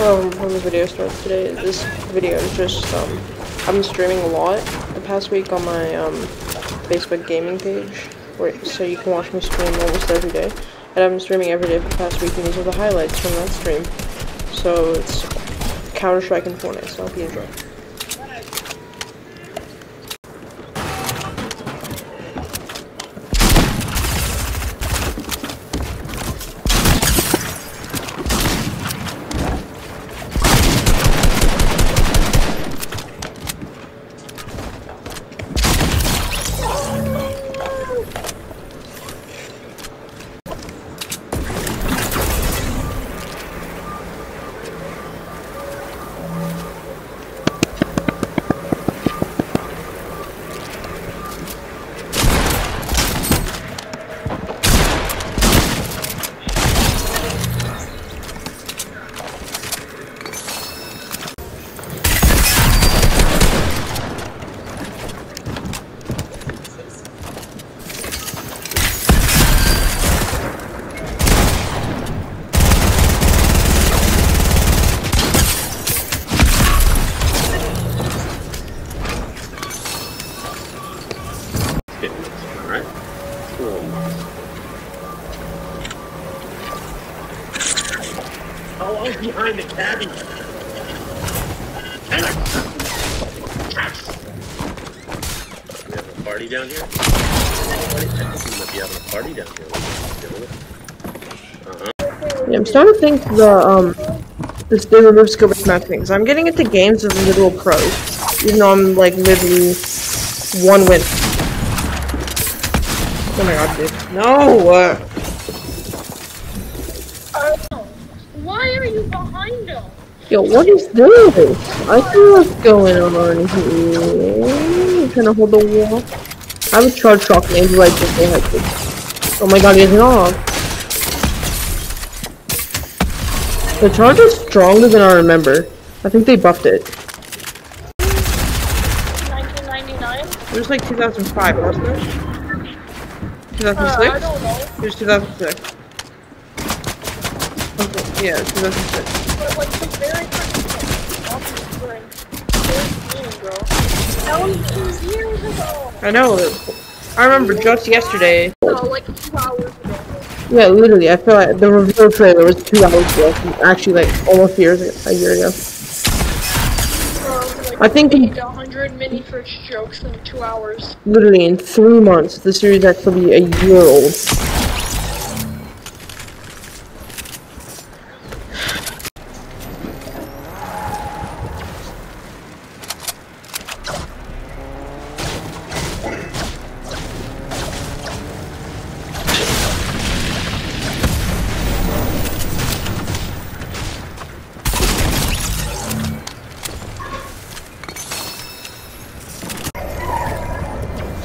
Well, when the video starts today, this video is just, um, I've been streaming a lot the past week on my, um, Facebook gaming page, where, so you can watch me stream almost every day. And I've been streaming every day for the past week, and these are the highlights from that stream. So, it's Counter-Strike and Fortnite, so I hope you enjoy. Cool. Oh, I was behind the cabin. We have a party down here? Having a party down here. Yeah, I'm starting to think the, um, this the reverse scope is not things. I'm getting into games of a literal pro, even though I'm, like, literally one win. Oh my god, dude. No! Uh, Why are you behind him? yo, what is this? I see what's going on here. I'm trying to hold the wall. I have a charge shock maybe like this thing like this. Oh my god, he's off. The charge is stronger than I remember. I think they buffed it. 1999? It was like 2005, wasn't it? Uh, 2006? I don't know. It was 2006. Okay, yeah, 2006. But like the very first obviously in bro. That was two years ago. I know. I remember just yesterday. No, like two hours ago. Yeah, literally, I feel like the reveal trailer was two hours ago. Actually, like almost years ago, a year ago. I think in- made 100 mini first jokes in two hours. Literally, in three months, the series actually be a year old.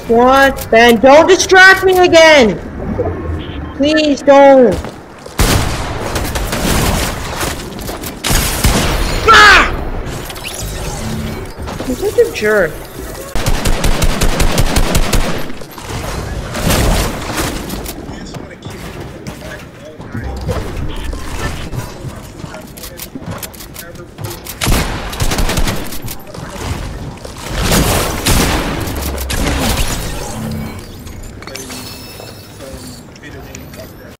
What? Ben, don't distract me again! Please don't! Ah! You're such a jerk. Yeah.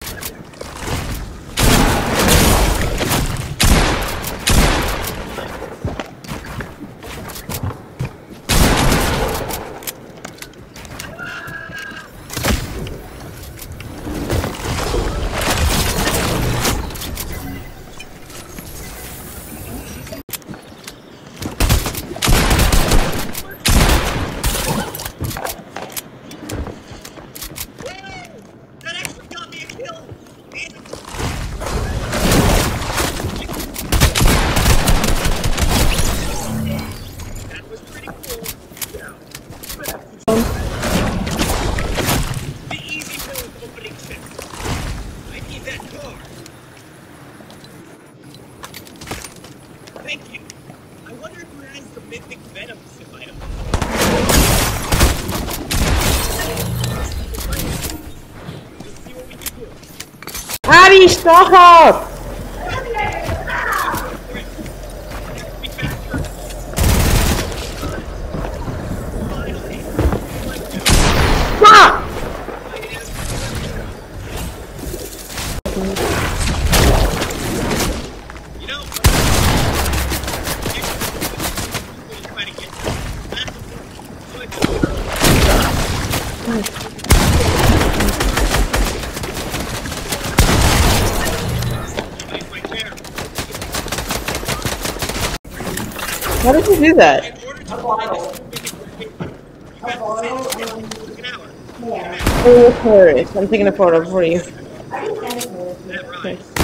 Thank you. I wonder who has the mythic venom. Addy, stop! Why did you do that? Oh, I'm taking a photo for you. Okay.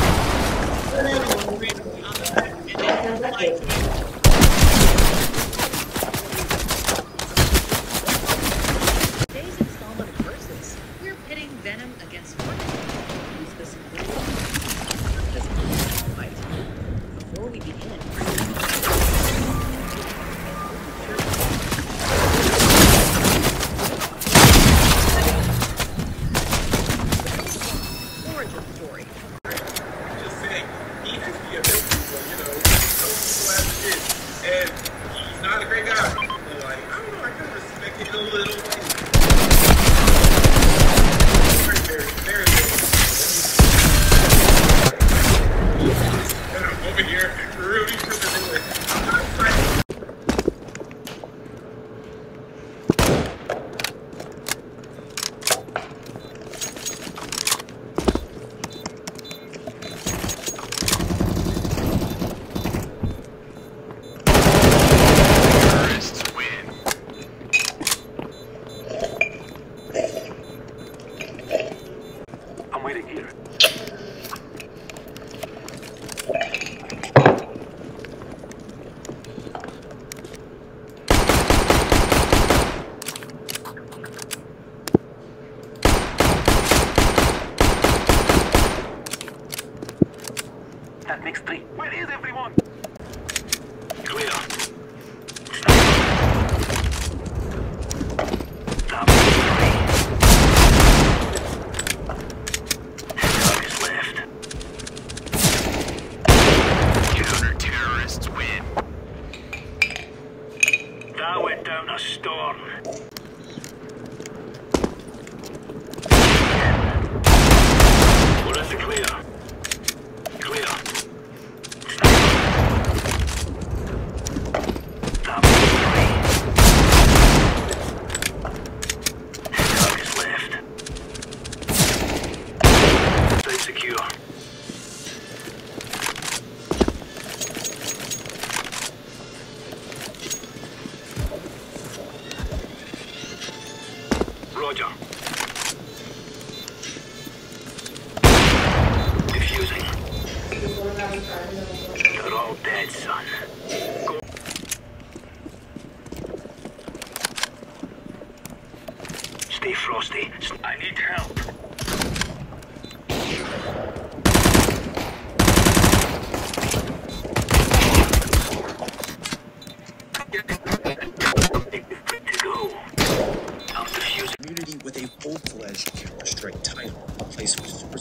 That went down a storm. We're in the clear. Roger. Defusing. You're all dead, son.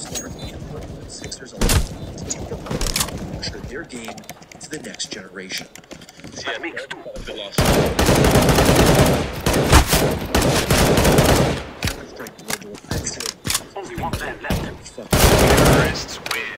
and put Sixers on to take the lead and usher their game to the next generation. Only one man left.